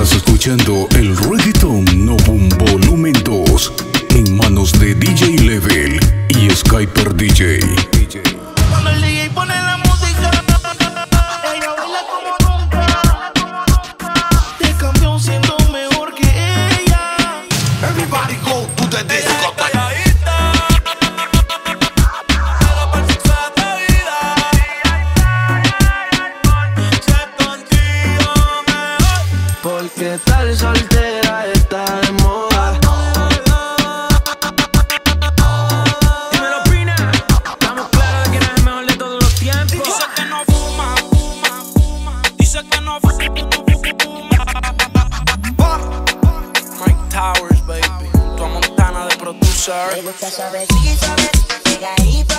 Estás escuchando el reggaeton no boom volumen 2 en manos de DJ Level y Skyper DJ. Cuando el DJ pone la música, ella baila como nunca. Te cambió siendo mejor que ella. Everybody go to the Tal soltera está de moda. Dímelo, Pina. Estamos claros de quién es el mejor de todos los tiempos. Dice que no fuma, fuma, fuma. Dice que no fuma. Mike Towers, baby. Tu Montana de producer. Me gusta suavecito, suave, pegadito,